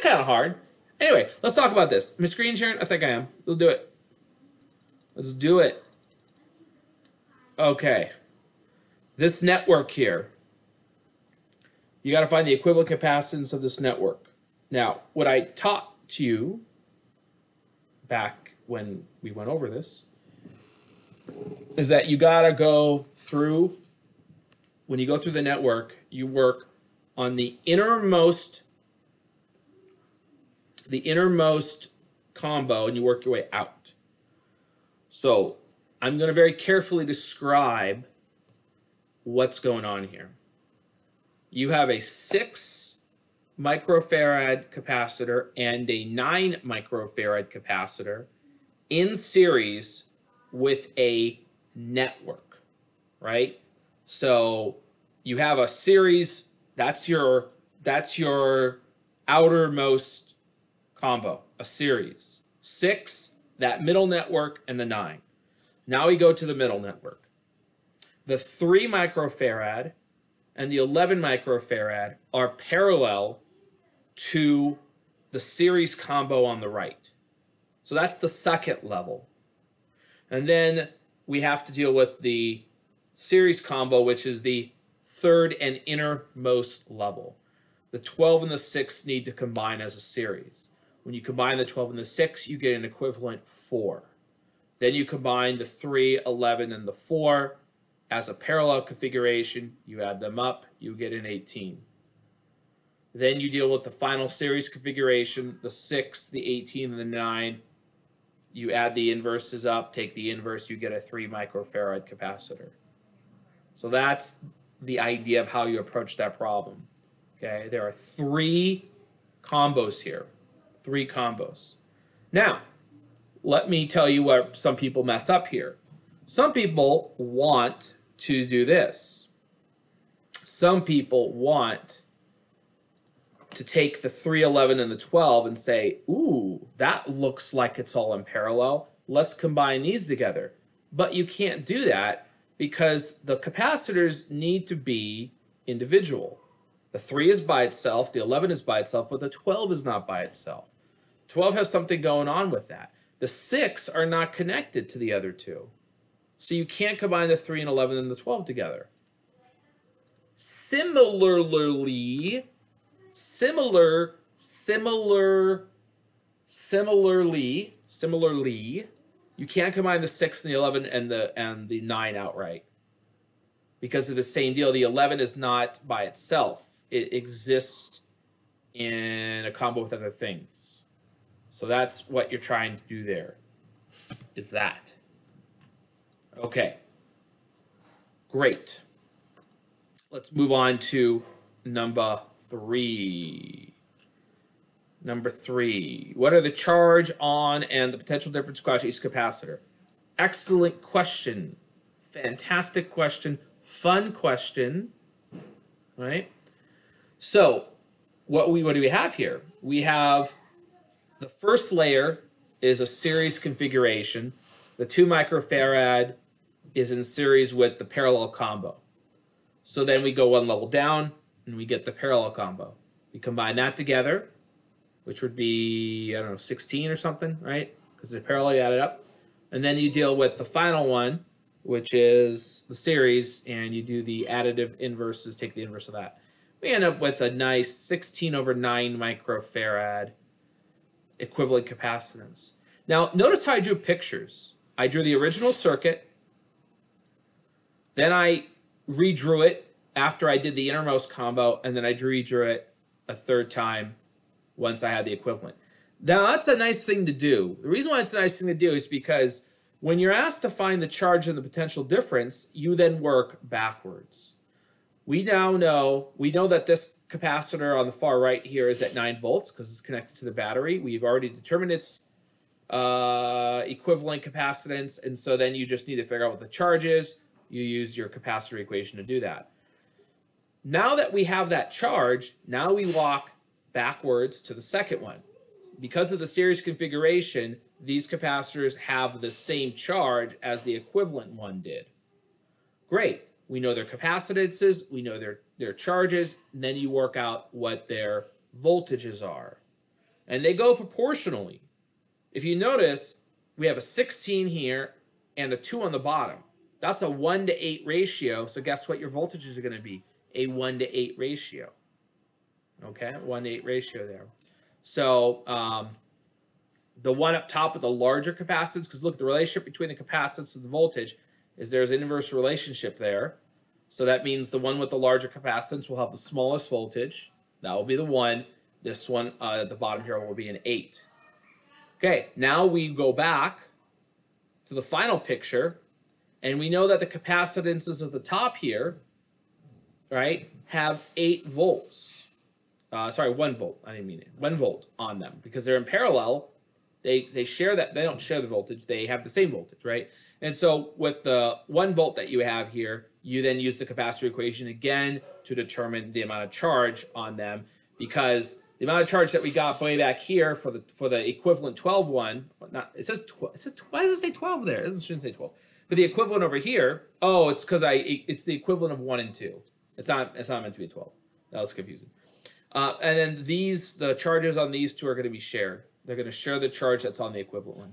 kind of hard. Anyway, let's talk about this. Am I screen sharing? I think I am. Let's do it. Let's do it. Okay. This network here, you got to find the equivalent capacitance of this network. Now, what I taught to you back when we went over this is that you got to go through, when you go through the network, you work on the innermost, the innermost combo and you work your way out. So I'm going to very carefully describe what's going on here. You have a six microfarad capacitor and a nine microfarad capacitor in series with a network, right? So you have a series, that's your that's your outermost combo, a series. Six, that middle network, and the nine. Now we go to the middle network. The three microfarad and the 11 microfarad are parallel to the series combo on the right. So that's the second level. And then we have to deal with the series combo, which is the third and innermost level. The 12 and the 6 need to combine as a series. When you combine the 12 and the 6, you get an equivalent 4. Then you combine the 3, 11, and the 4 as a parallel configuration. You add them up, you get an 18. Then you deal with the final series configuration, the 6, the 18, and the 9. You add the inverses up, take the inverse, you get a 3 microfarad capacitor. So that's the idea of how you approach that problem. Okay, there are three combos here, three combos. Now, let me tell you what some people mess up here. Some people want to do this. Some people want to take the 311 and the 12 and say, ooh, that looks like it's all in parallel. Let's combine these together. But you can't do that because the capacitors need to be individual. The 3 is by itself, the 11 is by itself, but the 12 is not by itself. 12 has something going on with that. The 6 are not connected to the other two. So you can't combine the 3 and 11 and the 12 together. Similarly, similar, similar, similarly, similarly, you can't combine the 6 and the 11 and the and the 9 outright. Because of the same deal, the 11 is not by itself. It exists in a combo with other things. So that's what you're trying to do there. Is that. Okay. Great. Let's move on to number three. Number three. What are the charge on and the potential difference across each capacitor? Excellent question. Fantastic question. Fun question. Right? So, what we what do we have here? We have the first layer is a series configuration. The 2 microfarad is in series with the parallel combo. So then we go one level down and we get the parallel combo. We combine that together, which would be, I don't know, 16 or something, right? Because they're parallel, you add it up. And then you deal with the final one, which is the series, and you do the additive inverses, take the inverse of that. We end up with a nice 16 over 9 microfarad equivalent capacitance. Now, notice how I drew pictures. I drew the original circuit, then I redrew it after I did the innermost combo, and then I redrew it a third time once I had the equivalent. Now, that's a nice thing to do. The reason why it's a nice thing to do is because when you're asked to find the charge and the potential difference, you then work backwards. We now know, we know that this capacitor on the far right here is at 9 volts because it's connected to the battery. We've already determined its uh, equivalent capacitance, and so then you just need to figure out what the charge is you use your capacitor equation to do that. Now that we have that charge, now we walk backwards to the second one. Because of the series configuration, these capacitors have the same charge as the equivalent one did. Great. We know their capacitances, we know their, their charges, and then you work out what their voltages are. and they go proportionally. If you notice, we have a 16 here and a 2 on the bottom. That's a 1 to 8 ratio. So guess what your voltages are going to be? A 1 to 8 ratio. Okay, 1 to 8 ratio there. So um, the one up top with the larger capacitance, because look, at the relationship between the capacitance and the voltage is there's an inverse relationship there. So that means the one with the larger capacitance will have the smallest voltage. That will be the one. This one uh, at the bottom here will be an 8. Okay, now we go back to the final picture, and we know that the capacitances at the top here, right, have 8 volts. Uh, sorry, 1 volt. I didn't mean it. 1 volt on them because they're in parallel. They, they share that. They don't share the voltage. They have the same voltage, right? And so with the 1 volt that you have here, you then use the capacitor equation again to determine the amount of charge on them because the amount of charge that we got way back here for the for the equivalent 12 one, not it says 12, it says why does it say 12 there? It shouldn't say 12. But the equivalent over here, oh, it's because I it's the equivalent of one and two. It's not it's not meant to be 12. That was confusing. Uh, and then these the charges on these two are going to be shared. They're going to share the charge that's on the equivalent one.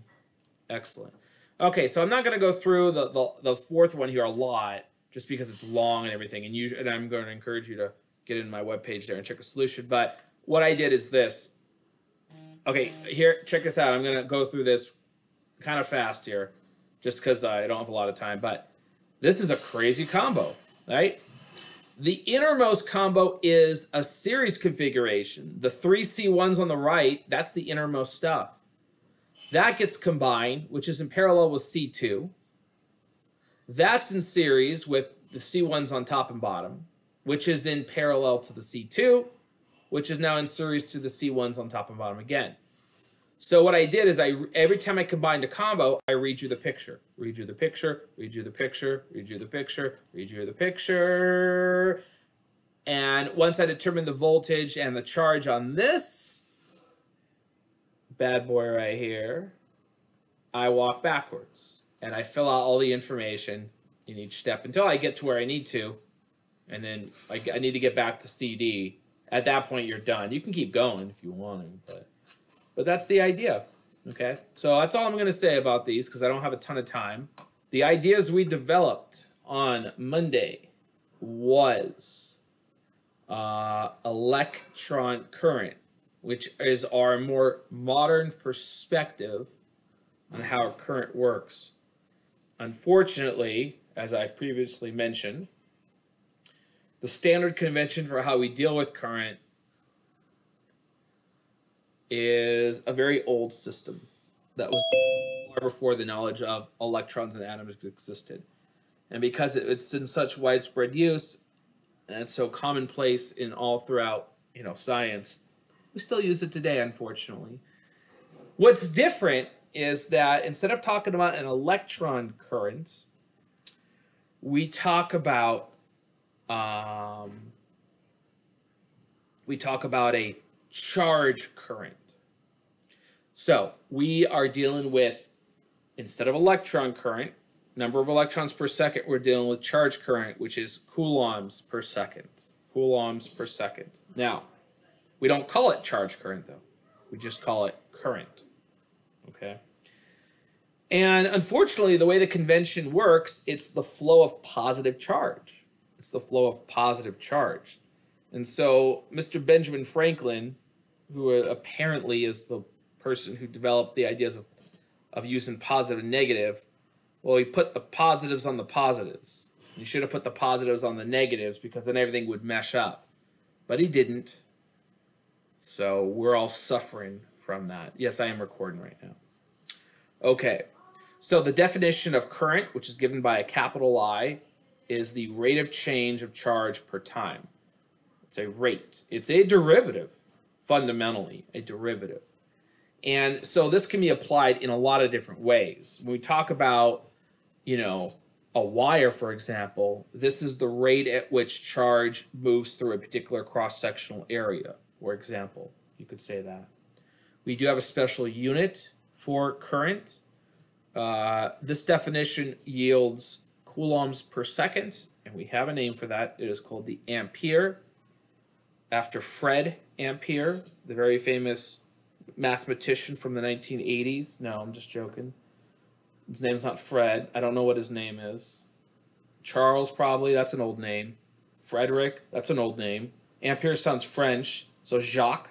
Excellent. Okay, so I'm not going to go through the, the the fourth one here a lot just because it's long and everything. And you and I'm going to encourage you to get in my webpage there and check a solution. But what I did is this. Okay, here, check this out. I'm going to go through this kind of fast here, just because I don't have a lot of time. But this is a crazy combo, right? The innermost combo is a series configuration. The three C1s on the right, that's the innermost stuff. That gets combined, which is in parallel with C2. That's in series with the C1s on top and bottom, which is in parallel to the C2, which is now in series to the C1s on top and bottom again. So what I did is I every time I combined a combo, I read you the picture, read you the picture, read you the picture, read you the picture, read you the picture. And once I determine the voltage and the charge on this bad boy right here, I walk backwards and I fill out all the information in each step until I get to where I need to. And then I, I need to get back to CD. At that point, you're done. You can keep going if you want to, but, but that's the idea. Okay, so that's all I'm going to say about these because I don't have a ton of time. The ideas we developed on Monday was uh, electron current, which is our more modern perspective on how current works. Unfortunately, as I've previously mentioned, the standard convention for how we deal with current is a very old system that was far before the knowledge of electrons and atoms existed. And because it's in such widespread use and it's so commonplace in all throughout, you know, science, we still use it today, unfortunately. What's different is that instead of talking about an electron current, we talk about um, we talk about a charge current. So we are dealing with instead of electron current, number of electrons per second, we're dealing with charge current, which is coulombs per second. Coulombs per second. Now, we don't call it charge current though. We just call it current. Okay. And unfortunately, the way the convention works, it's the flow of positive charge. It's the flow of positive charge. And so Mr. Benjamin Franklin, who apparently is the person who developed the ideas of, of using positive and negative, well, he put the positives on the positives. He should have put the positives on the negatives because then everything would mesh up. But he didn't. So we're all suffering from that. Yes, I am recording right now. Okay. So the definition of current, which is given by a capital I, is the rate of change of charge per time. It's a rate. It's a derivative, fundamentally, a derivative. And so this can be applied in a lot of different ways. When we talk about, you know, a wire, for example, this is the rate at which charge moves through a particular cross-sectional area, for example. You could say that. We do have a special unit for current, uh, this definition yields coulombs per second, and we have a name for that. It is called the ampere, after Fred Ampere, the very famous mathematician from the 1980s. No, I'm just joking. His name's not Fred. I don't know what his name is. Charles, probably. That's an old name. Frederick, that's an old name. Ampere sounds French, so Jacques.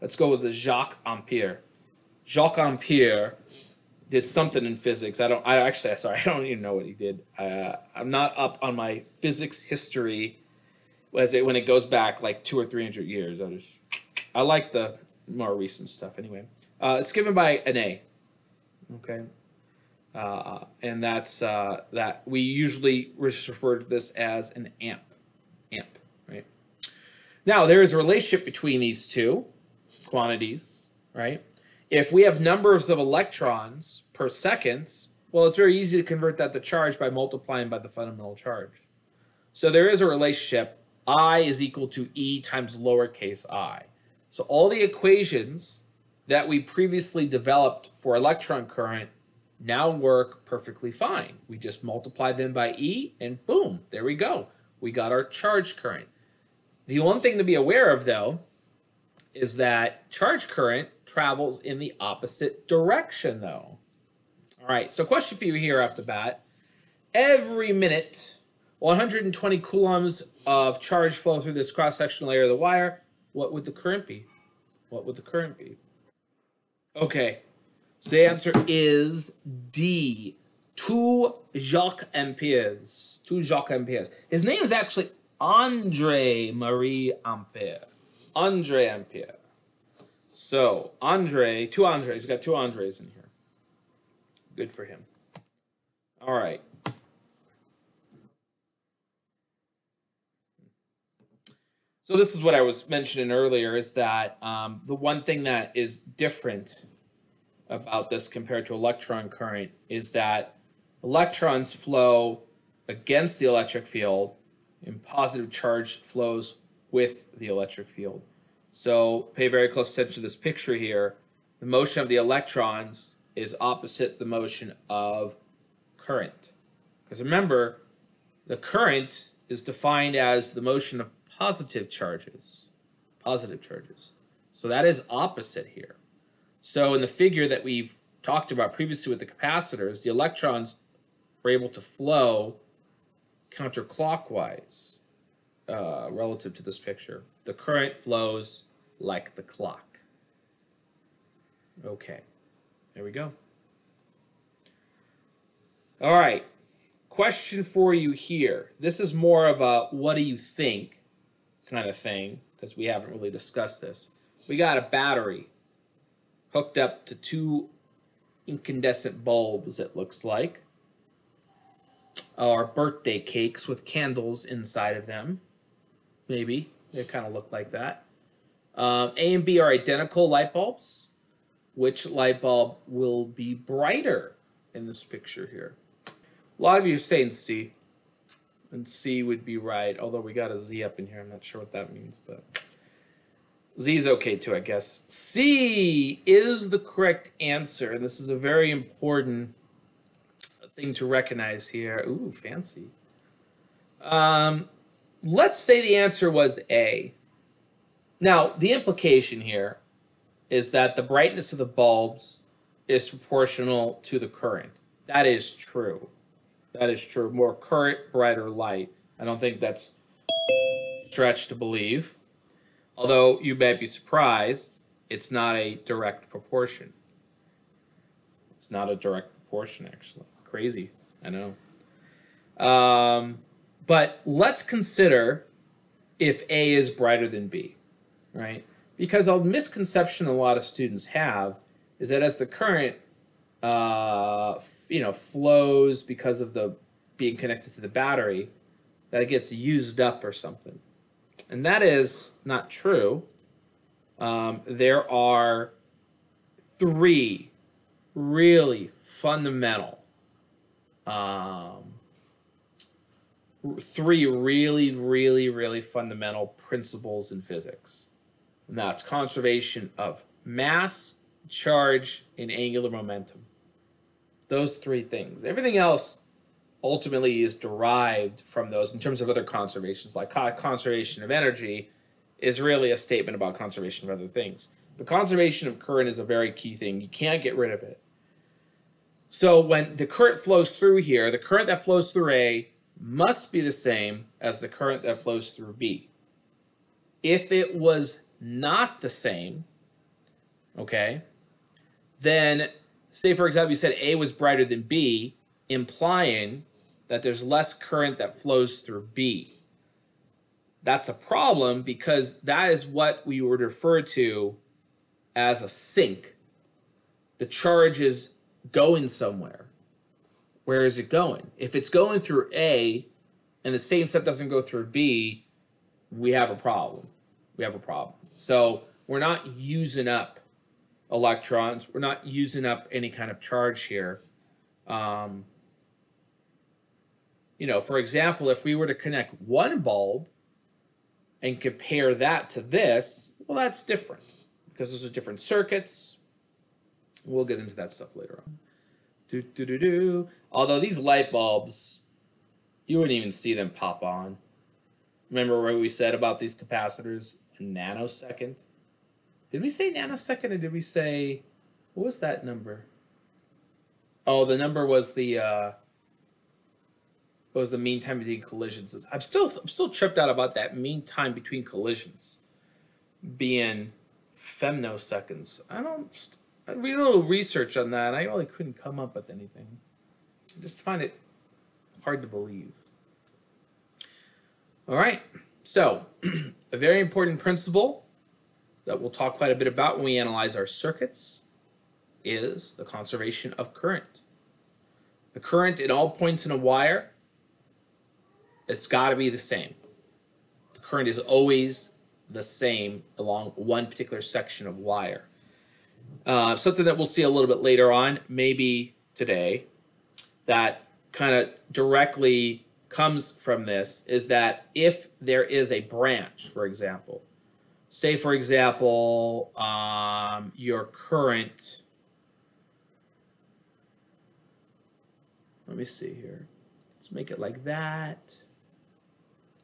Let's go with the Jacques Ampere. Jacques Ampere did something in physics. I don't. I actually, sorry, I don't even know what he did. Uh, I'm not up on my physics history as it when it goes back like two or three hundred years. I just, I like the more recent stuff anyway. Uh, it's given by an A. Okay. Uh, and that's uh, that we usually refer to this as an amp. Amp? Now there is a relationship between these two quantities, right? If we have numbers of electrons per second, well, it's very easy to convert that to charge by multiplying by the fundamental charge. So there is a relationship. I is equal to E times lowercase i. So all the equations that we previously developed for electron current now work perfectly fine. We just multiply them by E and boom, there we go. We got our charge current. The one thing to be aware of though is that charge current travels in the opposite direction though. All right, so question for you here off the bat. Every minute, 120 coulombs of charge flow through this cross-sectional layer of the wire. What would the current be? What would the current be? Okay, so the answer is D. Two Jacques Amperes. Two Jacques Amperes. His name is actually Andre Marie Ampere. Andre Ampere. So, Andre, two Andres. He's got two Andres in here. Good for him. All right. So this is what I was mentioning earlier is that um, the one thing that is different about this compared to electron current is that electrons flow against the electric field and positive charge flows with the electric field. So pay very close attention to this picture here. The motion of the electrons is opposite the motion of current. Because remember, the current is defined as the motion of positive charges. Positive charges. So that is opposite here. So in the figure that we've talked about previously with the capacitors, the electrons are able to flow counterclockwise uh, relative to this picture. The current flows like the clock. Okay, there we go. All right, question for you here. This is more of a what do you think kind of thing because we haven't really discussed this. We got a battery hooked up to two incandescent bulbs, it looks like. Our birthday cakes with candles inside of them. Maybe. They kind of look like that. Um, A and B are identical light bulbs. Which light bulb will be brighter in this picture here? A lot of you saying C. And C would be right, although we got a Z up in here. I'm not sure what that means, but... Z is okay too, I guess. C is the correct answer. And this is a very important thing to recognize here. Ooh, fancy. Um, let's say the answer was A. Now, the implication here is that the brightness of the bulbs is proportional to the current. That is true. That is true. More current, brighter light. I don't think that's stretched to believe. Although you may be surprised, it's not a direct proportion. It's not a direct proportion, actually. Crazy, I know. Um, but let's consider if A is brighter than B, right? Because a misconception a lot of students have is that as the current, uh, you know, flows because of the being connected to the battery, that it gets used up or something. And that is not true. Um, there are three really fundamental, um, three really, really, really fundamental principles in physics. And that's conservation of mass, charge, and angular momentum. Those three things. Everything else ultimately is derived from those in terms of other conservations, like conservation of energy is really a statement about conservation of other things. The conservation of current is a very key thing. You can't get rid of it. So when the current flows through here, the current that flows through A must be the same as the current that flows through B. If it was not the same, okay, then say for example you said A was brighter than B, implying that there's less current that flows through B. That's a problem because that is what we would refer to as a sink. The charge is going somewhere. Where is it going? If it's going through A and the same step doesn't go through B, we have a problem. We have a problem. So we're not using up electrons. We're not using up any kind of charge here. Um, you know, for example, if we were to connect one bulb and compare that to this, well, that's different because those are different circuits. We'll get into that stuff later on. Do, do, do, do. Although these light bulbs, you wouldn't even see them pop on. Remember what we said about these capacitors? A nanosecond? Did we say nanosecond or did we say, what was that number? Oh, the number was the, uh, was the mean time between collisions. I'm still, I'm still tripped out about that mean time between collisions being femtoseconds. I don't, I read a little research on that. I really couldn't come up with anything. I just find it hard to believe. All right, so a very important principle that we'll talk quite a bit about when we analyze our circuits is the conservation of current. The current in all points in a wire, it's got to be the same. The current is always the same along one particular section of wire. Uh, something that we'll see a little bit later on, maybe today, that kind of directly comes from this is that if there is a branch, for example, say for example, um, your current, let me see here, let's make it like that.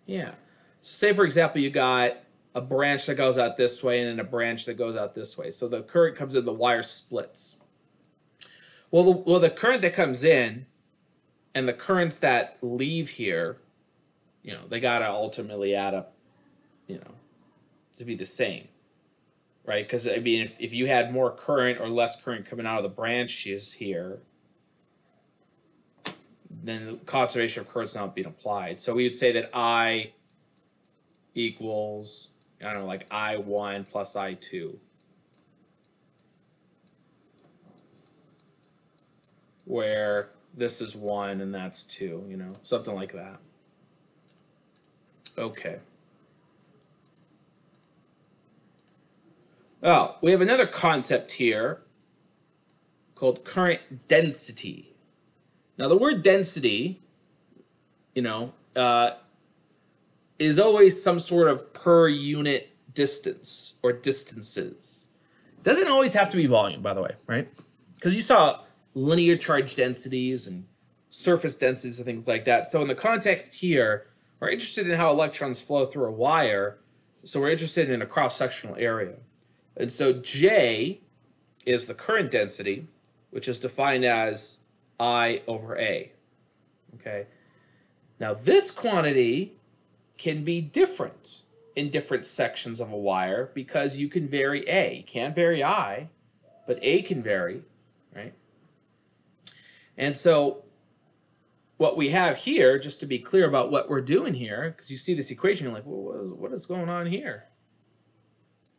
Yeah. Say for example, you got a branch that goes out this way and then a branch that goes out this way. So the current comes in, the wire splits. Well, the, well, the current that comes in and the currents that leave here, you know, they got to ultimately add up, you know, to be the same, right? Because, I mean, if, if you had more current or less current coming out of the branches here, then the conservation of current's not being applied. So we would say that I equals I don't know, like I1 plus I2. Where this is 1 and that's 2, you know, something like that. Okay. Oh, we have another concept here called current density. Now, the word density, you know, uh, is always some sort of per unit distance or distances. Doesn't always have to be volume, by the way, right? Because you saw linear charge densities and surface densities and things like that. So in the context here, we're interested in how electrons flow through a wire. So we're interested in a cross-sectional area. And so J is the current density, which is defined as I over A. Okay. Now this quantity can be different in different sections of a wire because you can vary A. You can't vary I, but A can vary, right? And so what we have here, just to be clear about what we're doing here, because you see this equation, you're like, well, what, is, what is going on here?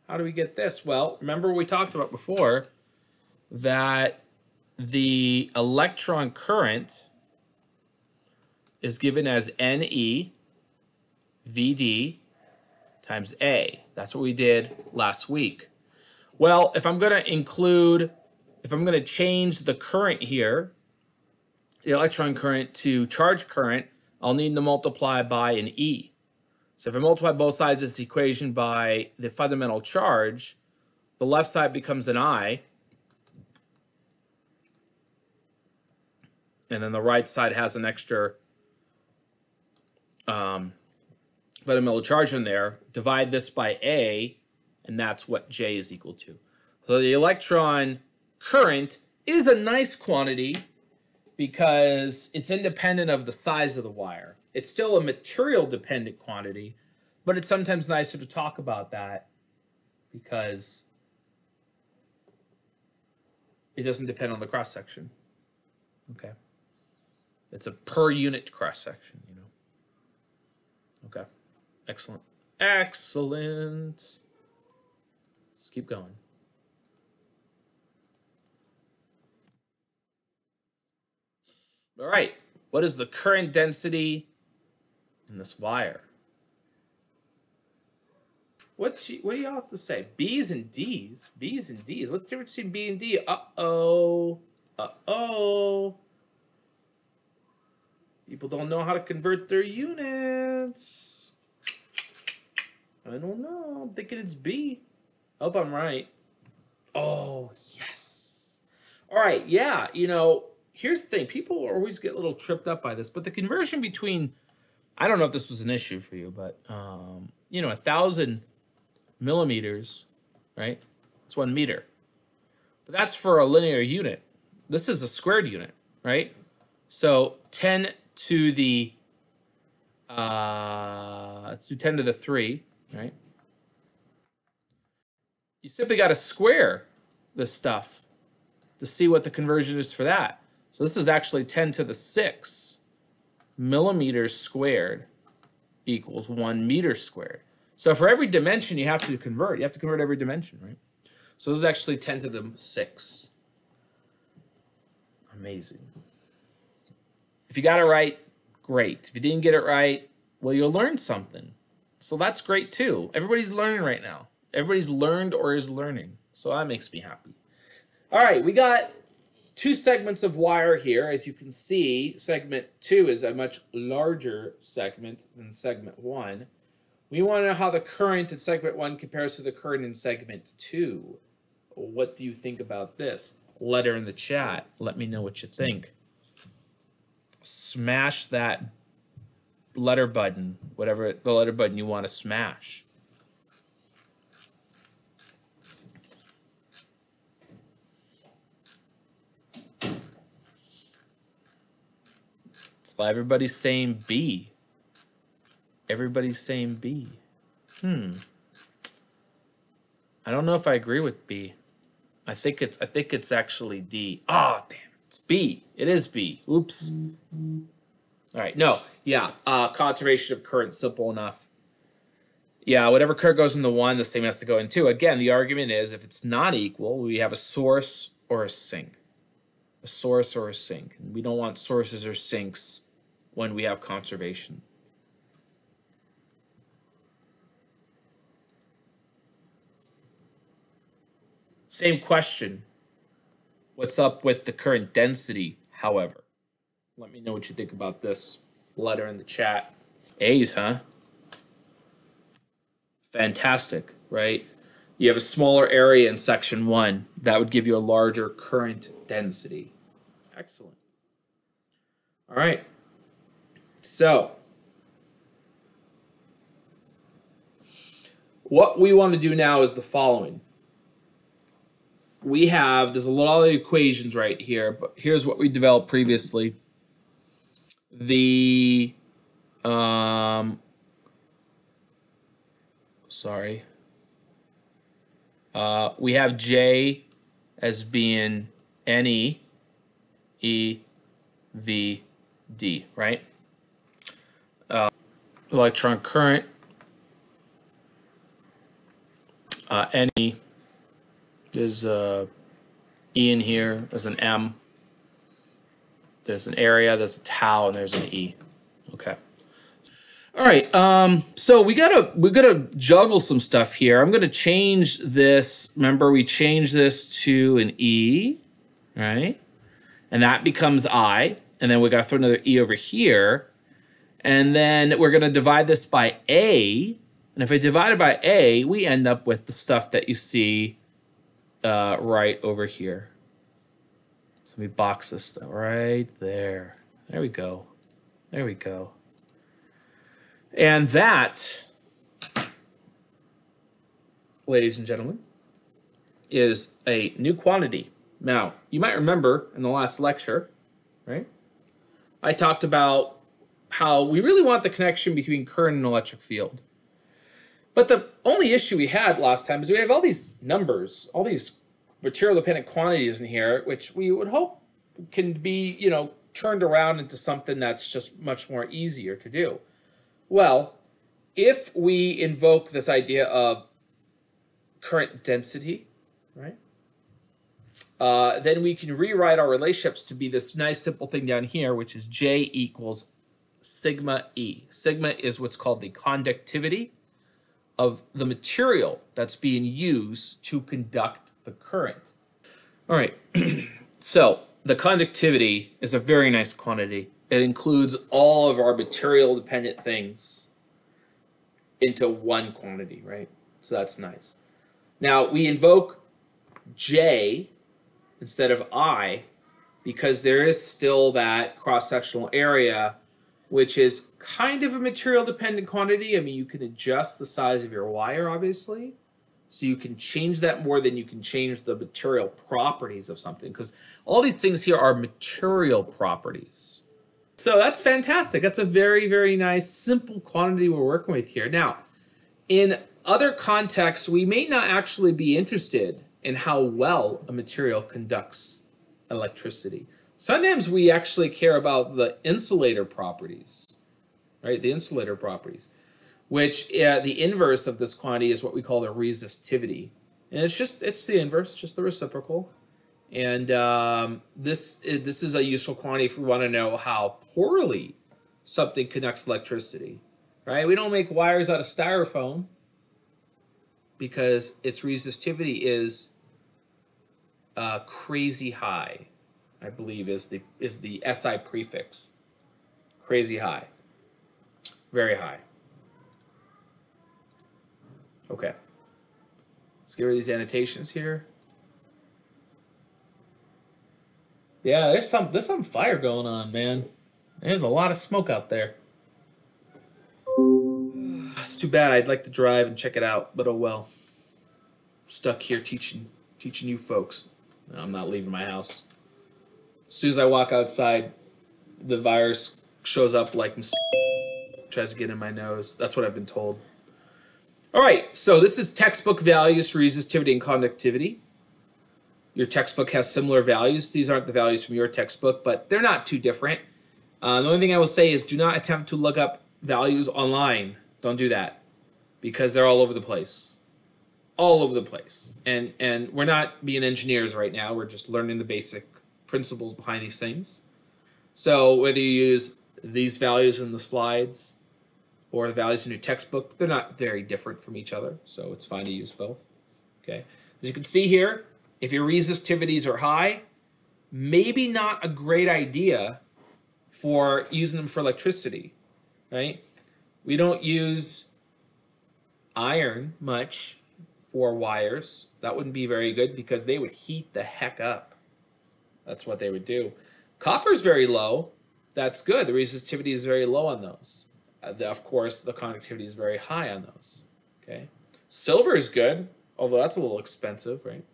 How do we get this? Well, remember we talked about before that the electron current is given as NE VD times A. That's what we did last week. Well, if I'm going to include, if I'm going to change the current here, the electron current to charge current, I'll need to multiply by an E. So if I multiply both sides of this equation by the fundamental charge, the left side becomes an I, and then the right side has an extra um, fundamental charge in there, divide this by A, and that's what J is equal to. So the electron current is a nice quantity because it's independent of the size of the wire. It's still a material dependent quantity, but it's sometimes nicer to talk about that because it doesn't depend on the cross section. Okay. It's a per unit cross section, you know. Excellent. Excellent. Let's keep going. All right. What is the current density in this wire? What's what do y'all have to say? B's and D's. B's and D's. What's the difference between B and D? Uh oh. Uh oh. People don't know how to convert their units. I don't know. I'm thinking it's B. Hope I'm right. Oh, yes. All right. Yeah. You know, here's the thing people always get a little tripped up by this, but the conversion between, I don't know if this was an issue for you, but, um, you know, a thousand millimeters, right? It's one meter. But that's for a linear unit. This is a squared unit, right? So 10 to the, uh, let's do 10 to the 3, right? You simply got to square this stuff to see what the conversion is for that. So this is actually 10 to the 6 millimeters squared equals 1 meter squared. So for every dimension you have to convert, you have to convert every dimension, right? So this is actually 10 to the 6. Amazing. If you got it right, great. If you didn't get it right, well, you'll learn something. So that's great too. Everybody's learning right now. Everybody's learned or is learning. So that makes me happy. All right, we got two segments of wire here. As you can see, segment two is a much larger segment than segment one. We want to know how the current in segment one compares to the current in segment two. What do you think about this? Letter in the chat. Let me know what you think. Smash that letter button, whatever the letter button you want to smash. So everybody's saying B. Everybody's saying B. Hmm. I don't know if I agree with B. I think it's I think it's actually D. Oh damn, it's B. It is B. Oops. All right, no, yeah, uh, conservation of current, simple enough. Yeah, whatever current goes in the one, the same has to go in two. Again, the argument is if it's not equal, we have a source or a sink. A source or a sink. And we don't want sources or sinks when we have conservation. Same question. What's up with the current density, however? Let me know what you think about this letter in the chat. A's, huh? Fantastic, right? You have a smaller area in section one. That would give you a larger current density. Excellent. All right. So, what we want to do now is the following. We have, there's a lot of equations right here, but here's what we developed previously the um sorry. Uh we have j as being ne e v d right? Uh, electron current uh, ne there's a e in here there's an m there's an area, there's a tau, and there's an E. Okay. All right. Um, so we gotta we gotta juggle some stuff here. I'm gonna change this. Remember, we changed this to an E, right? And that becomes I. And then we gotta throw another E over here. And then we're gonna divide this by A. And if I divide it by A, we end up with the stuff that you see uh, right over here. Let me box this stuff right there. There we go. There we go. And that, ladies and gentlemen, is a new quantity. Now, you might remember in the last lecture, right? I talked about how we really want the connection between current and electric field. But the only issue we had last time is we have all these numbers, all these material dependent quantities in here, which we would hope can be, you know, turned around into something that's just much more easier to do. Well, if we invoke this idea of current density, right? Uh, then we can rewrite our relationships to be this nice simple thing down here, which is J equals sigma E. Sigma is what's called the conductivity of the material that's being used to conduct the current. All right, so the conductivity is a very nice quantity. It includes all of our material dependent things into one quantity, right? So that's nice. Now we invoke J instead of I because there is still that cross-sectional area which is kind of a material dependent quantity. I mean, you can adjust the size of your wire, obviously. So you can change that more than you can change the material properties of something because all these things here are material properties. So that's fantastic. That's a very, very nice, simple quantity we're working with here. Now, in other contexts, we may not actually be interested in how well a material conducts electricity. Sometimes we actually care about the insulator properties, right? The insulator properties, which uh, the inverse of this quantity is what we call the resistivity. And it's just, it's the inverse, just the reciprocal. And um, this, this is a useful quantity if we want to know how poorly something conducts electricity, right? We don't make wires out of styrofoam because its resistivity is uh, crazy high I believe is the is the SI prefix. Crazy high. Very high. Okay. Let's get rid of these annotations here. Yeah, there's some there's some fire going on, man. There's a lot of smoke out there. It's too bad. I'd like to drive and check it out, but oh well. Stuck here teaching teaching you folks. I'm not leaving my house. As soon as I walk outside, the virus shows up like tries to get in my nose. That's what I've been told. All right, so this is textbook values for resistivity and conductivity. Your textbook has similar values. These aren't the values from your textbook, but they're not too different. Uh, the only thing I will say is do not attempt to look up values online. Don't do that because they're all over the place. All over the place. And and we're not being engineers right now. We're just learning the basic principles behind these things. So whether you use these values in the slides or the values in your textbook, they're not very different from each other. So it's fine to use both. Okay. As you can see here, if your resistivities are high, maybe not a great idea for using them for electricity, right? We don't use iron much for wires. That wouldn't be very good because they would heat the heck up. That's what they would do. Copper is very low. That's good. The resistivity is very low on those. Uh, the, of course, the conductivity is very high on those. Okay. Silver is good, although that's a little expensive, right?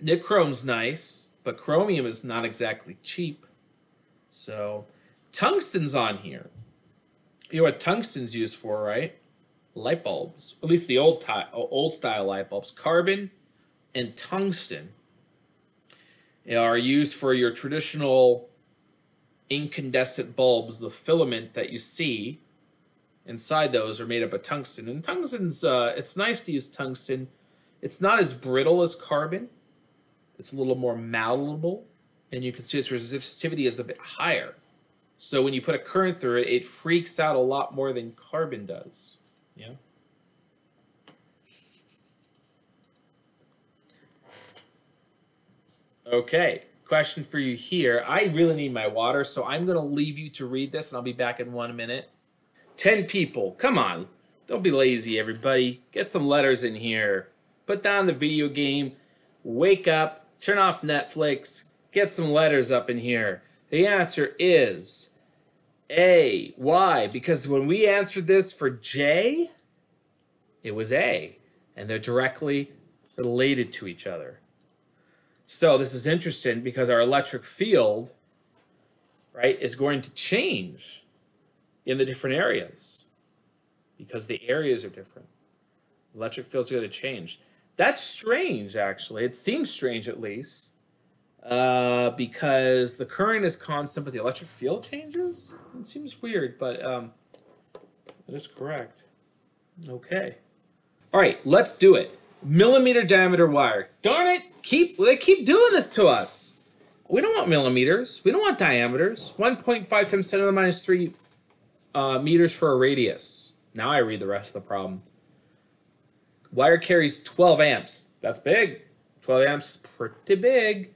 Nichrome's nice, but chromium is not exactly cheap. So tungsten's on here. You know what tungsten's used for, right? Light bulbs. At least the old, old style light bulbs. Carbon and tungsten are used for your traditional incandescent bulbs. The filament that you see inside those are made up of tungsten. And tungsten's, uh, it's nice to use tungsten. It's not as brittle as carbon. It's a little more malleable. And you can see its resistivity is a bit higher. So when you put a current through it, it freaks out a lot more than carbon does. Yeah. Okay, question for you here. I really need my water, so I'm going to leave you to read this, and I'll be back in one minute. 10 people. Come on. Don't be lazy, everybody. Get some letters in here. Put down the video game. Wake up. Turn off Netflix. Get some letters up in here. The answer is A. Why? Because when we answered this for J, it was A. And they're directly related to each other. So this is interesting because our electric field, right, is going to change in the different areas because the areas are different. Electric field's are going to change. That's strange, actually. It seems strange, at least, uh, because the current is constant, but the electric field changes. It seems weird, but um, that is correct. Okay. All right, let's do it. Millimeter diameter wire. Darn it! Keep they keep doing this to us. We don't want millimeters. We don't want diameters. 1.5 times 10 to the minus 3 uh, meters for a radius. Now I read the rest of the problem. Wire carries 12 amps. That's big. 12 amps, pretty big.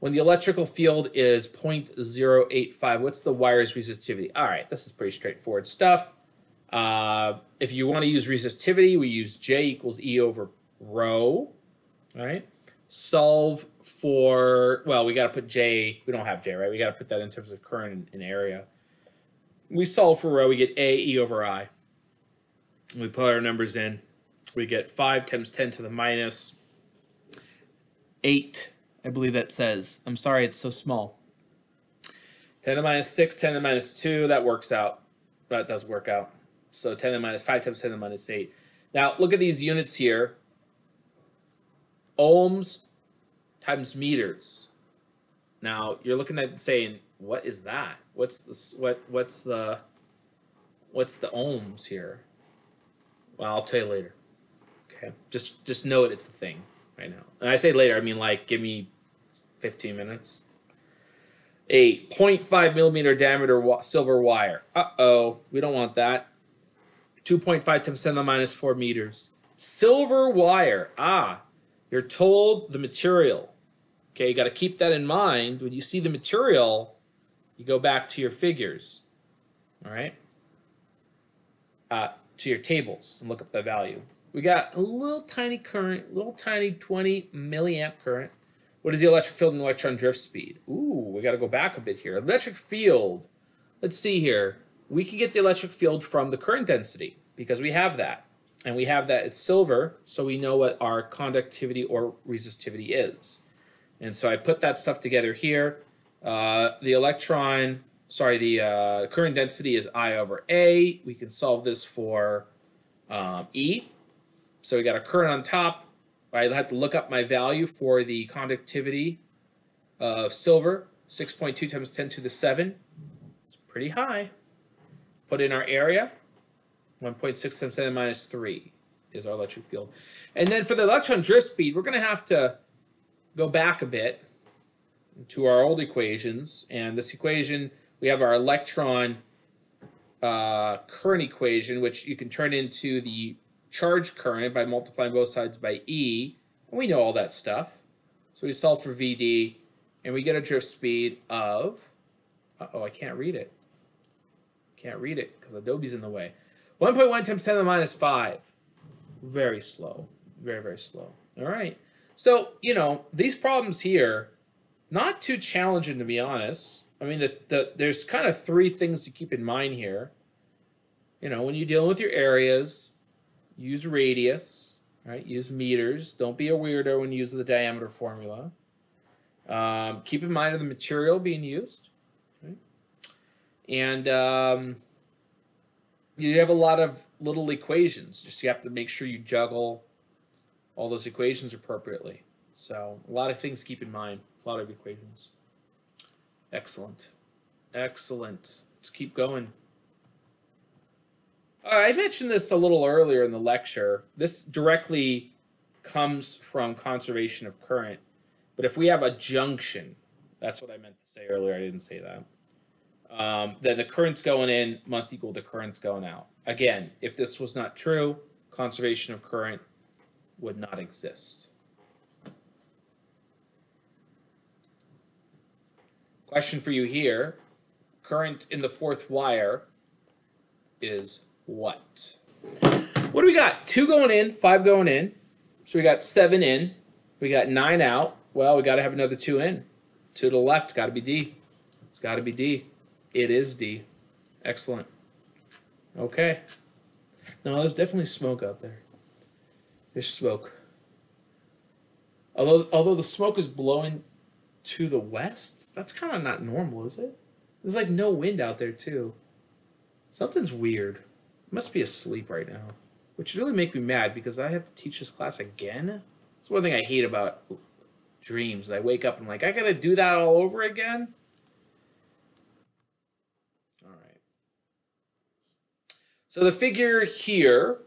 When the electrical field is 0.085, what's the wire's resistivity? All right, this is pretty straightforward stuff. Uh, if you want to use resistivity, we use J equals E over All right. Solve for, well, we got to put J, we don't have J, right? We got to put that in terms of current and area. We solve for rho, we get A E over I. We put our numbers in. We get 5 times 10 to the minus 8, I believe that says. I'm sorry, it's so small. 10 to the minus 6, 10 to the minus 2, that works out. That does work out. So 10 to the minus 5 times 10 to the minus 8. Now, look at these units here. Ohms times meters. Now, you're looking at saying, what is that? What's the, what, what's the, what's the ohms here? Well, I'll tell you later. Okay. Just, just know it. It's the thing right now. And I say later, I mean like, give me 15 minutes. A 0.5 millimeter diameter silver wire. Uh-oh, we don't want that. 2.5 times 10 to the minus 4 meters. Silver wire. Ah, you're told the material. Okay, you got to keep that in mind. When you see the material, you go back to your figures. All right? Uh, to your tables and look up the value. We got a little tiny current, little tiny 20 milliamp current. What is the electric field and electron drift speed? Ooh, we got to go back a bit here. Electric field, let's see here we can get the electric field from the current density because we have that. And we have that, it's silver, so we know what our conductivity or resistivity is. And so I put that stuff together here. Uh, the electron, sorry, the uh, current density is I over A. We can solve this for um, E. So we got a current on top. I have to look up my value for the conductivity of silver, 6.2 times 10 to the 7. It's pretty high put in our area. 1.6 times 10 minus 3 is our electric field. And then for the electron drift speed, we're going to have to go back a bit to our old equations. And this equation, we have our electron uh, current equation, which you can turn into the charge current by multiplying both sides by E. And we know all that stuff. So we solve for VD, and we get a drift speed of, uh oh I can't read it. Can't read it because Adobe's in the way. 1.1 times 10 to the minus 5. Very slow. Very, very slow. All right. So, you know, these problems here, not too challenging to be honest. I mean, the, the, there's kind of three things to keep in mind here. You know, when you're dealing with your areas, use radius, right? Use meters. Don't be a weirdo when you use the diameter formula. Um, keep in mind of the material being used. Right? And um, you have a lot of little equations. Just you have to make sure you juggle all those equations appropriately. So a lot of things to keep in mind. A lot of equations. Excellent. Excellent. Let's keep going. Uh, I mentioned this a little earlier in the lecture. This directly comes from conservation of current. But if we have a junction, that's what I meant to say earlier. I didn't say that um, then the currents going in must equal the currents going out. Again, if this was not true, conservation of current would not exist. Question for you here. Current in the fourth wire is what? What do we got? Two going in, five going in. So we got seven in. We got nine out. Well, we got to have another two in. Two to the left, got to be D. It's got to be D. It is D. Excellent. Okay. No, there's definitely smoke out there. There's smoke. Although although the smoke is blowing to the west, that's kind of not normal, is it? There's like no wind out there too. Something's weird. I must be asleep right now, which would really make me mad because I have to teach this class again. That's one thing I hate about dreams. I wake up and I'm like, I gotta do that all over again. All right. So the figure here.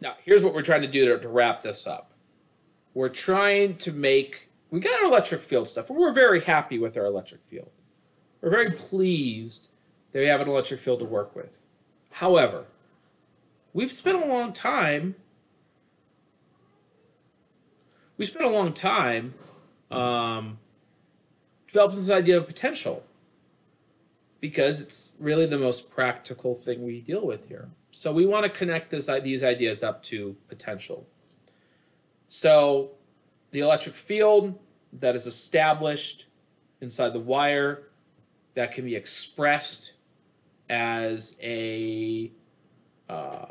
Now, here's what we're trying to do to, to wrap this up. We're trying to make. We got our electric field stuff, and we're very happy with our electric field. We're very pleased that we have an electric field to work with. However, we've spent a long time. We spent a long time um, developing this idea of potential because it's really the most practical thing we deal with here. So we want to connect this, these ideas up to potential. So the electric field that is established inside the wire that can be expressed as a uh,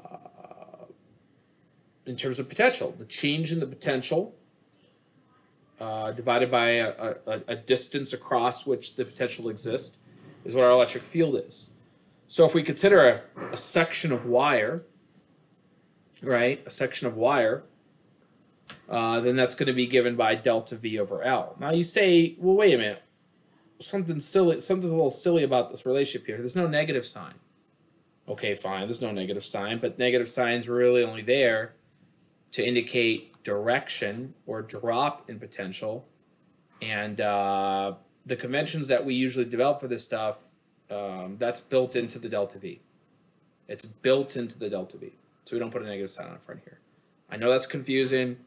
in terms of potential, the change in the potential uh, divided by a, a, a, distance across which the potential exists is what our electric field is. So if we consider a, a section of wire, right, a section of wire, uh, then that's going to be given by delta V over L. Now you say, well, wait a minute, something silly, something's a little silly about this relationship here. There's no negative sign. Okay, fine, there's no negative sign, but negative signs really only there to indicate direction or drop in potential. And uh, the conventions that we usually develop for this stuff, um, that's built into the delta V. It's built into the delta V. So we don't put a negative sign on front here. I know that's confusing.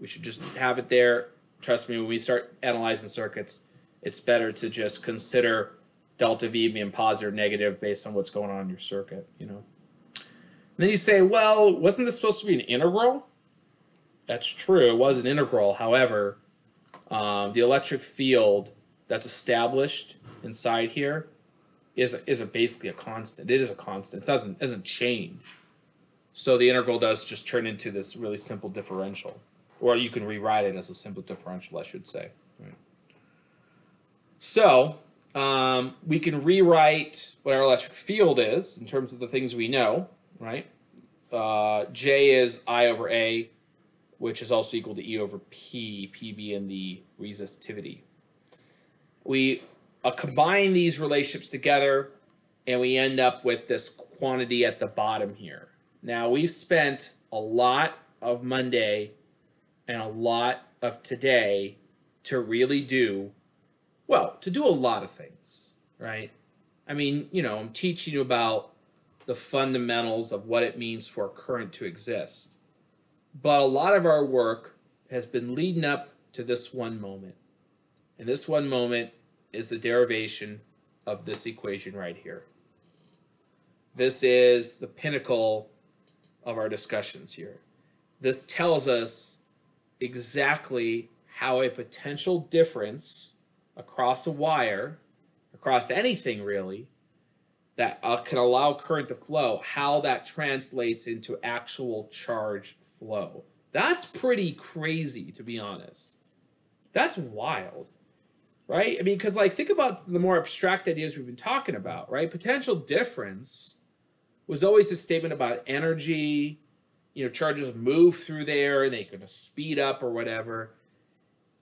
We should just have it there. Trust me, when we start analyzing circuits, it's better to just consider delta V being positive or negative based on what's going on in your circuit, you know. And then you say, well, wasn't this supposed to be an integral? That's true. It was an integral. However, um, the electric field that's established inside here is is a basically a constant. It is a constant. It doesn't doesn't change. So the integral does just turn into this really simple differential, or you can rewrite it as a simple differential, I should say. Right. So um, we can rewrite what our electric field is in terms of the things we know, right? Uh, J is I over A which is also equal to E over P, P being the resistivity. We uh, combine these relationships together and we end up with this quantity at the bottom here. Now we've spent a lot of Monday and a lot of today to really do, well, to do a lot of things, right? I mean, you know, I'm teaching you about the fundamentals of what it means for a current to exist. But a lot of our work has been leading up to this one moment. And this one moment is the derivation of this equation right here. This is the pinnacle of our discussions here. This tells us exactly how a potential difference across a wire, across anything really, that uh, can allow current to flow, how that translates into actual charge flow. That's pretty crazy, to be honest. That's wild, right? I mean, because, like, think about the more abstract ideas we've been talking about, right? Potential difference was always a statement about energy, you know, charges move through there and they can speed up or whatever.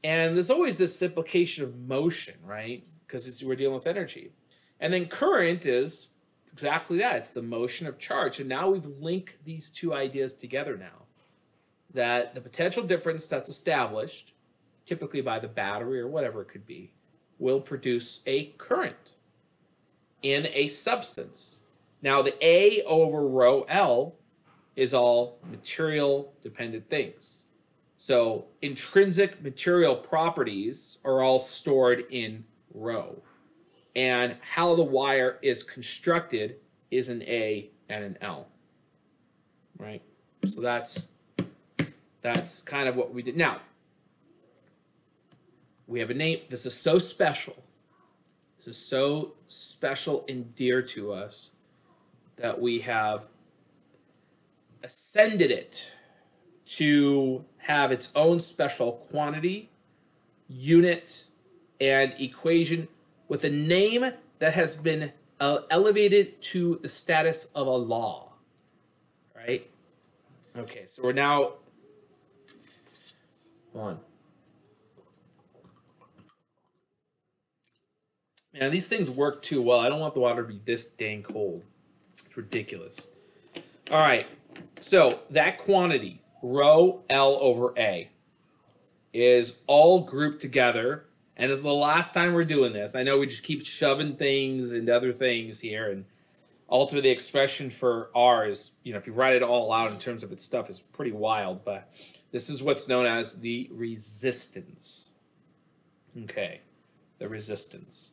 And there's always this implication of motion, right? Because we're dealing with energy. And then current is exactly that. It's the motion of charge. And now we've linked these two ideas together now. That the potential difference that's established, typically by the battery or whatever it could be, will produce a current in a substance. Now the A over rho L is all material dependent things. So intrinsic material properties are all stored in rho and how the wire is constructed is an A and an L. Right? So that's that's kind of what we did. Now, we have a name. This is so special. This is so special and dear to us that we have ascended it to have its own special quantity, unit, and equation with a name that has been uh, elevated to the status of a law. Right? Okay, so we're now on. Man, these things work too well. I don't want the water to be this dang cold. It's ridiculous. All right, so that quantity, rho L over A, is all grouped together. And this is the last time we're doing this. I know we just keep shoving things and other things here. And ultimately, the expression for R is, you know, if you write it all out in terms of its stuff, is pretty wild. But this is what's known as the resistance. Okay, the resistance.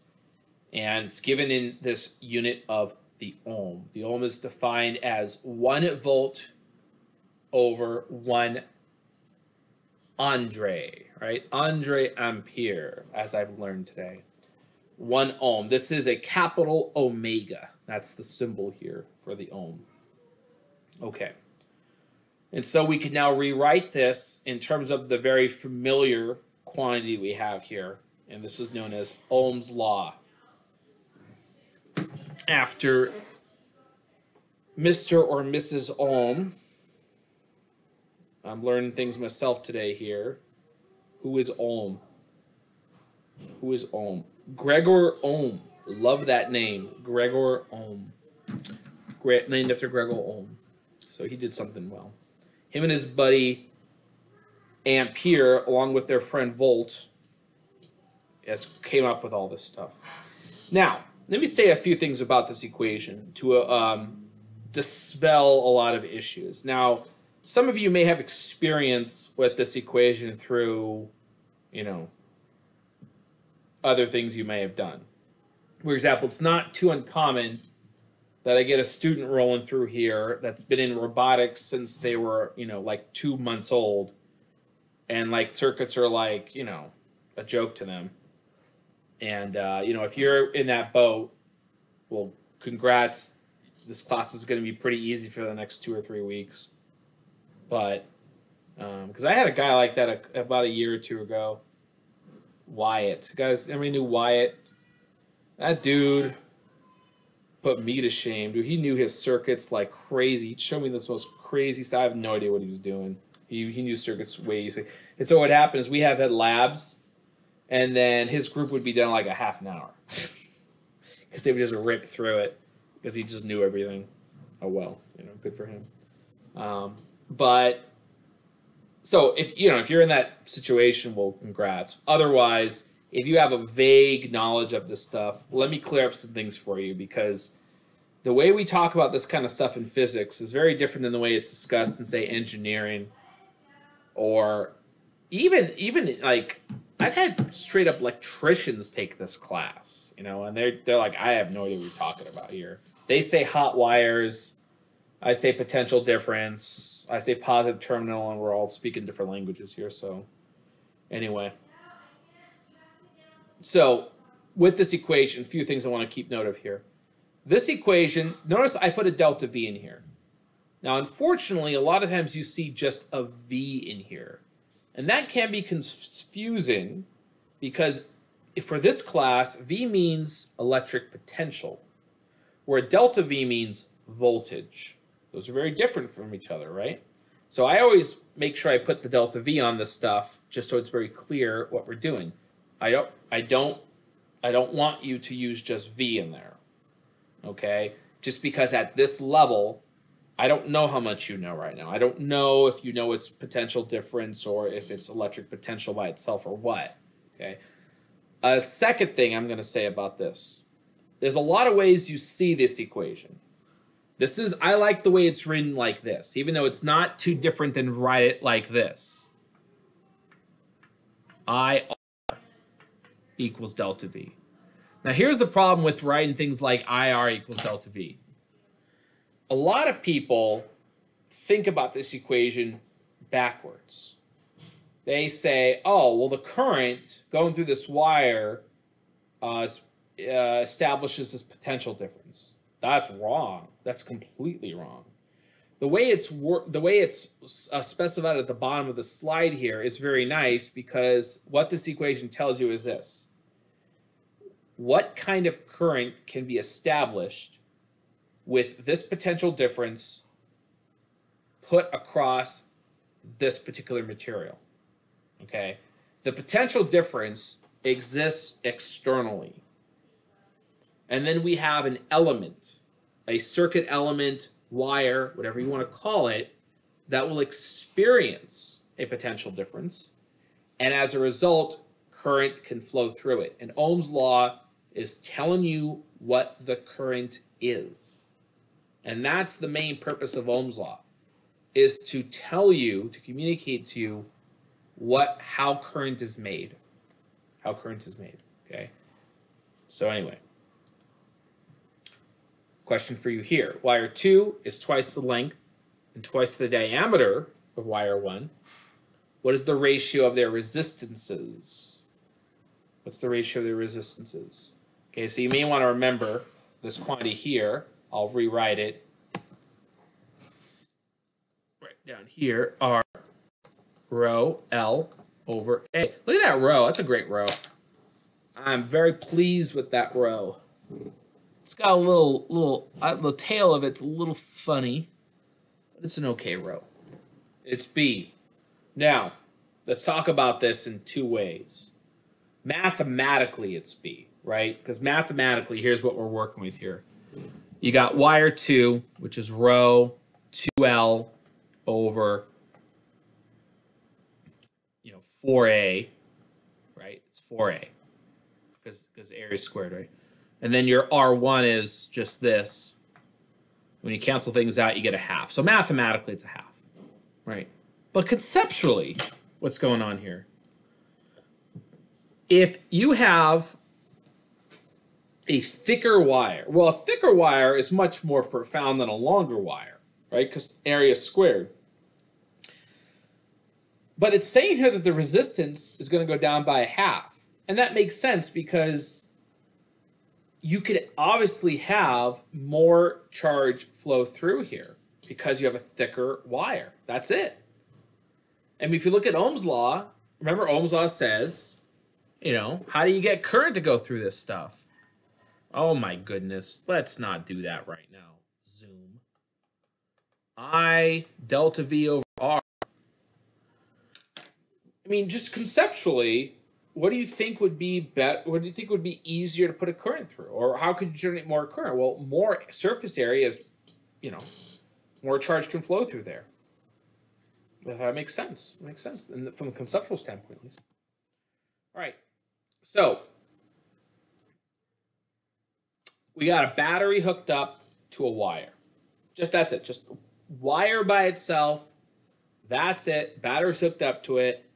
And it's given in this unit of the ohm. The ohm is defined as one volt over one Andre, right? Andre Ampere, as I've learned today. One ohm. This is a capital omega. That's the symbol here for the ohm. Okay. And so we can now rewrite this in terms of the very familiar quantity we have here. And this is known as Ohm's law after Mr. or Mrs. Ohm. I'm learning things myself today here. Who is Ohm? Who is Ohm? Gregor Ohm. Love that name. Gregor Ohm. Great named after Gregor Ohm. So he did something well. Him and his buddy Ampere, along with their friend Volt, has came up with all this stuff. Now, let me say a few things about this equation to um, dispel a lot of issues. Now, some of you may have experience with this equation through, you know, other things you may have done. For example, it's not too uncommon that I get a student rolling through here that's been in robotics since they were, you know, like two months old. And like circuits are like, you know, a joke to them. And uh, you know, if you're in that boat, well, congrats. This class is going to be pretty easy for the next two or three weeks. But because um, I had a guy like that a, about a year or two ago, Wyatt. Guys, everybody knew Wyatt. That dude put me to shame, dude. He knew his circuits like crazy. He showed me this most crazy side. I have no idea what he was doing. He, he knew circuits way easy. And so what happened is we have had labs and then his group would be done like a half an hour because they would just rip through it because he just knew everything. Oh well, you know, good for him. Um, but so if you know if you're in that situation, well, congrats. Otherwise, if you have a vague knowledge of this stuff, let me clear up some things for you because the way we talk about this kind of stuff in physics is very different than the way it's discussed in say engineering or even even like I've had straight up electricians take this class, you know, and they're they're like, I have no idea what you're talking about here. They say hot wires, I say potential difference, I say positive terminal, and we're all speaking different languages here. So, anyway, so with this equation, a few things I want to keep note of here. This equation, notice I put a delta V in here. Now, unfortunately, a lot of times you see just a V in here. And that can be confusing because for this class, V means electric potential, where delta V means voltage. Those are very different from each other, right? So I always make sure I put the delta V on this stuff just so it's very clear what we're doing. I don't I don't I don't want you to use just V in there. Okay? Just because at this level I don't know how much you know right now. I don't know if you know its potential difference or if it's electric potential by itself or what. Okay. A second thing I'm going to say about this there's a lot of ways you see this equation. This is, I like the way it's written like this, even though it's not too different than write it like this. I R equals delta V. Now here's the problem with writing things like IR equals delta V a lot of people think about this equation backwards. They say, oh, well, the current going through this wire uh, uh, establishes this potential difference. That's wrong. That's completely wrong. the way it's the way it's uh, specified at the bottom of the slide here is very nice because what this equation tells you is this what kind of current can be established with this potential difference put across this particular material okay the potential difference exists externally and then we have an element a circuit element wire, whatever you want to call it, that will experience a potential difference. And as a result, current can flow through it. And Ohm's law is telling you what the current is. And that's the main purpose of Ohm's law is to tell you, to communicate to you what how current is made. How current is made. Okay. So anyway. Question for you here. Wire 2 is twice the length and twice the diameter of wire 1. What is the ratio of their resistances? What's the ratio of their resistances? Okay, so you may want to remember this quantity here. I'll rewrite it. Right down here are rho L over A. Look at that rho. That's a great rho. I'm very pleased with that rho. It's got a little, little, uh, the tail of it's a little funny, but it's an okay rho. It's B. Now, let's talk about this in two ways. Mathematically, it's B, right? Because mathematically, here's what we're working with here. You got wire 2, which is rho 2L over, you know, 4A, right? It's 4A because because area is squared, right? And then your R1 is just this. When you cancel things out, you get a half. So mathematically, it's a half, right? But conceptually, what's going on here? If you have a thicker wire, well, a thicker wire is much more profound than a longer wire, right? Because area squared. But it's saying here that the resistance is going to go down by a half. And that makes sense because you could obviously have more charge flow through here because you have a thicker wire. That's it. And if you look at Ohm's law, remember Ohm's law says, you know, how do you get current to go through this stuff? Oh my goodness, let's not do that right now. Zoom. I delta V over R. I mean, just conceptually, what do you think would be bet? What do you think would be easier to put a current through, or how could you generate more current? Well, more surface area is, you know, more charge can flow through there. That makes sense. It makes sense and from a conceptual standpoint, at least. All right, so we got a battery hooked up to a wire. Just that's it. Just wire by itself. That's it. Battery's hooked up to it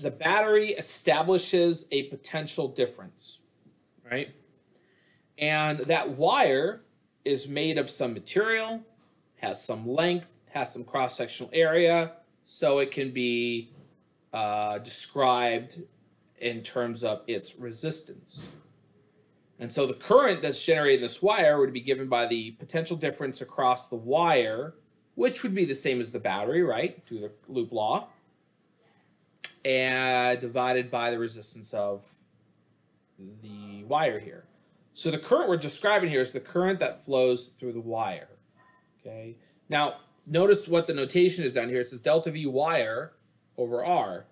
the battery establishes a potential difference, right? And that wire is made of some material, has some length, has some cross sectional area, so it can be uh, described in terms of its resistance. And so the current that's generated in this wire would be given by the potential difference across the wire, which would be the same as the battery, right? Through the loop law and divided by the resistance of the wire here. So the current we're describing here is the current that flows through the wire. Okay. Now notice what the notation is down here. It says delta V wire over R.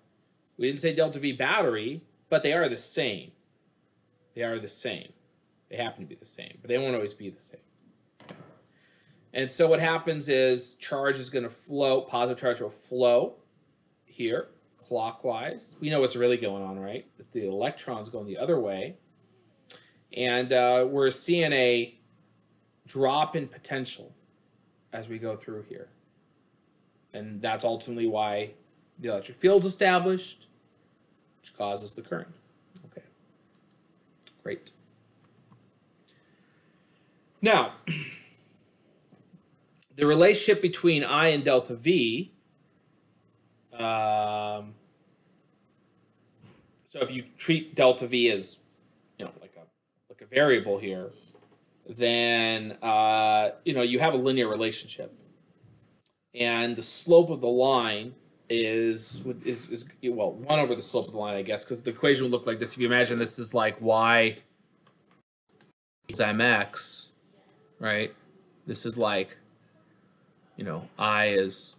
We didn't say delta V battery, but they are the same. They are the same. They happen to be the same, but they won't always be the same. And so what happens is charge is going to flow, positive charge will flow here clockwise. We know what's really going on, right? The electrons going the other way. And uh, we're seeing a drop in potential as we go through here. And that's ultimately why the electric field's established, which causes the current. Okay, great. Now, the relationship between I and delta V um, so if you treat delta v as, you know, like a like a variable here, then uh, you know you have a linear relationship. and the slope of the line is is, is well one over the slope of the line, I guess, because the equation would look like this. If you imagine this is like y is mx, right? This is like, you know, i is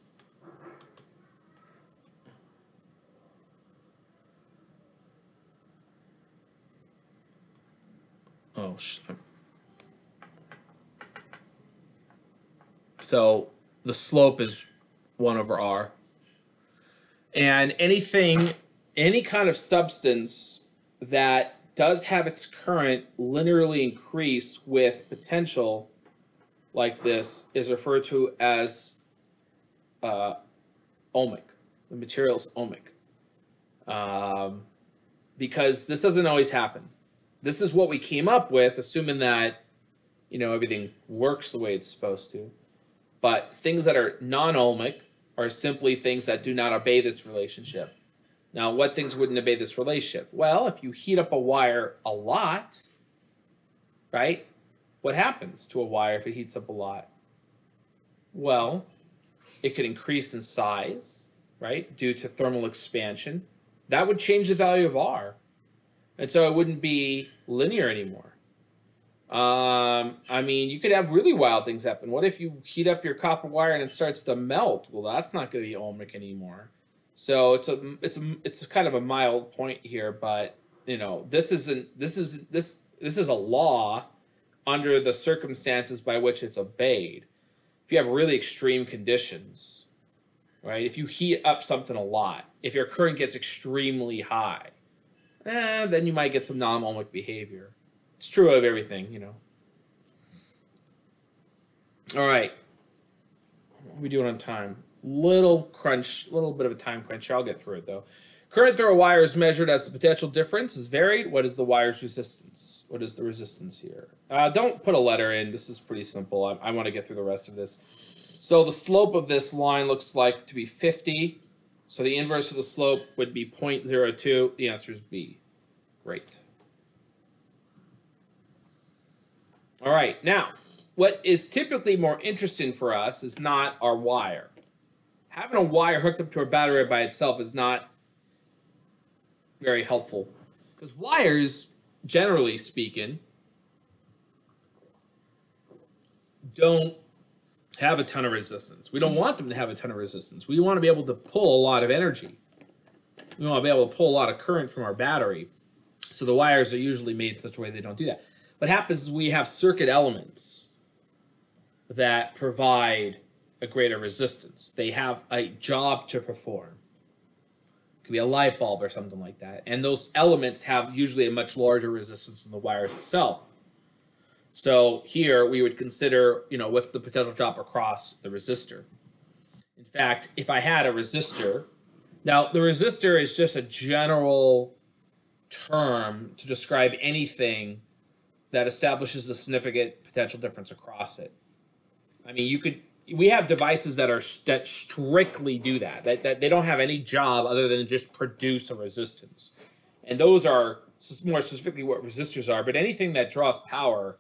oh. So the slope is 1 over r. And anything, any kind of substance that does have its current linearly increase with potential like this is referred to as uh, ohmic. The material's ohmic. Um, because this doesn't always happen. This is what we came up with, assuming that, you know, everything works the way it's supposed to. But things that are non-ohmic are simply things that do not obey this relationship. Now, what things wouldn't obey this relationship? Well, if you heat up a wire a lot, right? What happens to a wire if it heats up a lot? Well, it could increase in size, right, due to thermal expansion. That would change the value of R. And so it wouldn't be linear anymore. Um, I mean, you could have really wild things happen. What if you heat up your copper wire and it starts to melt? Well, that's not going to be ohmic anymore. So it's a it's a it's kind of a mild point here, but you know this isn't this is this this is a law under the circumstances by which it's obeyed. If you have really extreme conditions, right? If you heat up something a lot, if your current gets extremely high, eh, then you might get some non-ohmic behavior. It's true of everything, you know. All right. What are we doing on time? Little crunch, a little bit of a time crunch. I'll get through it though. Current through a wire is measured as the potential difference is varied. What is the wire's resistance? What is the resistance here? Uh, don't put a letter in. This is pretty simple. I, I want to get through the rest of this. So the slope of this line looks like to be 50. So the inverse of the slope would be 0.02. The answer is B. Great. All right, now, what is typically more interesting for us is not our wire. Having a wire hooked up to a battery by itself is not very helpful. Because wires, generally speaking, don't have a ton of resistance. We don't want them to have a ton of resistance. We want to be able to pull a lot of energy. We want to be able to pull a lot of current from our battery. So the wires are usually made in such a way they don't do that. What happens is we have circuit elements that provide a greater resistance. They have a job to perform. Could be a light bulb or something like that. And those elements have usually a much larger resistance than the wires itself. So here we would consider, you know, what's the potential drop across the resistor. In fact, if I had a resistor, now the resistor is just a general term to describe anything that establishes a significant potential difference across it. I mean, you could we have devices that are that strictly do that. That that they don't have any job other than just produce a resistance, and those are more specifically what resistors are. But anything that draws power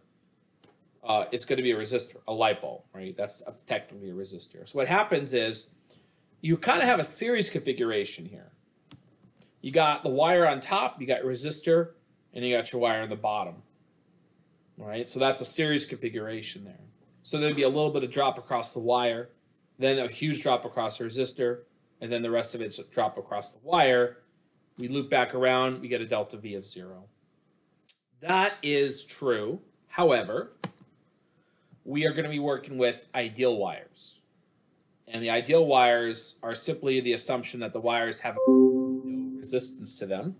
uh, is going to be a resistor, a light bulb, right? That's technically a resistor. So what happens is you kind of have a series configuration here. You got the wire on top, you got resistor, and you got your wire on the bottom right? So that's a series configuration there. So there'd be a little bit of drop across the wire, then a huge drop across the resistor, and then the rest of it's a drop across the wire. We loop back around, we get a delta V of zero. That is true. However, we are going to be working with ideal wires. And the ideal wires are simply the assumption that the wires have no resistance to them.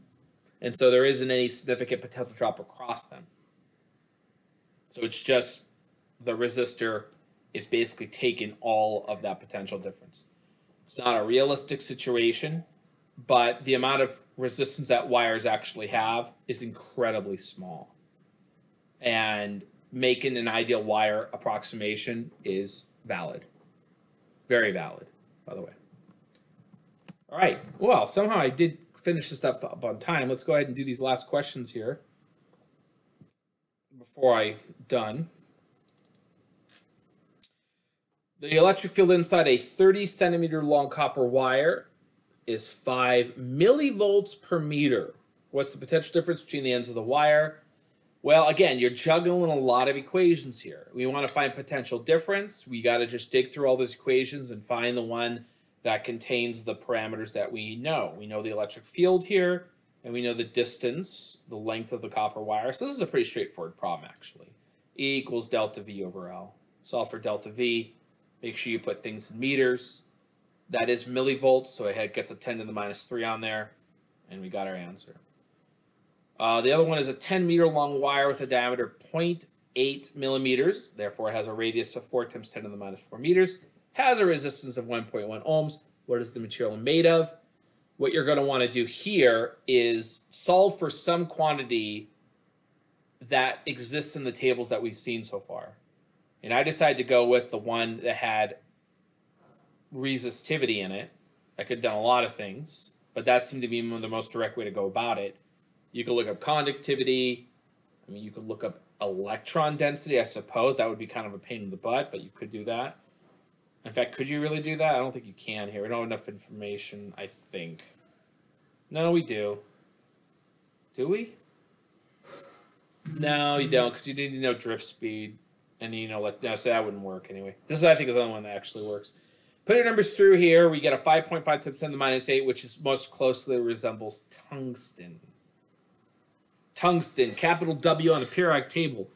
And so there isn't any significant potential drop across them. So it's just the resistor is basically taking all of that potential difference. It's not a realistic situation, but the amount of resistance that wires actually have is incredibly small. And making an ideal wire approximation is valid. Very valid, by the way. All right. Well, somehow I did finish this stuff up on time. Let's go ahead and do these last questions here before I done. The electric field inside a 30 centimeter long copper wire is 5 millivolts per meter. What's the potential difference between the ends of the wire? Well, again, you're juggling a lot of equations here. We want to find potential difference. We got to just dig through all those equations and find the one that contains the parameters that we know. We know the electric field here, and we know the distance, the length of the copper wire. So this is a pretty straightforward problem, actually. E equals delta V over L. Solve for delta V. Make sure you put things in meters. That is millivolts, so it gets a 10 to the minus 3 on there, and we got our answer. Uh, the other one is a 10 meter long wire with a diameter 0.8 millimeters. Therefore, it has a radius of 4 times 10 to the minus 4 meters. Has a resistance of 1.1 ohms. What is the material made of? What you're going to want to do here is solve for some quantity that exists in the tables that we've seen so far. And I decided to go with the one that had resistivity in it. I could have done a lot of things, but that seemed to be the most direct way to go about it. You could look up conductivity. I mean, you could look up electron density, I suppose. That would be kind of a pain in the butt, but you could do that. In fact, could you really do that? I don't think you can here. We don't have enough information, I think. No, we do. Do we? No, you don't, because you need to know drift speed. And you know, like, no, so that wouldn't work anyway. This is, I think, is the only one that actually works. Put your numbers through here. We get a 5.5 times 10 to the minus 8, which is most closely resembles tungsten tungsten, capital W on the periodic table.